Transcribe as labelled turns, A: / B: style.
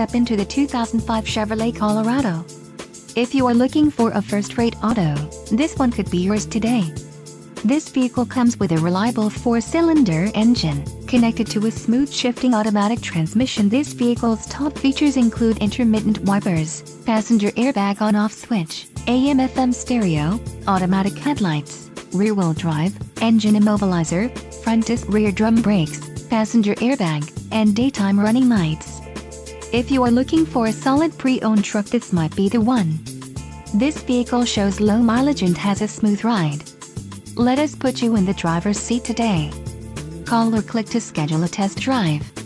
A: step into the 2005 Chevrolet Colorado. If you are looking for a first-rate auto, this one could be yours today. This vehicle comes with a reliable four-cylinder engine, connected to a smooth shifting automatic transmission. This vehicle's top features include intermittent wipers, passenger airbag on-off switch, AM-FM stereo, automatic headlights, rear-wheel drive, engine immobilizer, front disc rear drum brakes, passenger airbag, and daytime running lights. If you are looking for a solid pre-owned truck this might be the one. This vehicle shows low mileage and has a smooth ride. Let us put you in the driver's seat today. Call or click to schedule a test drive.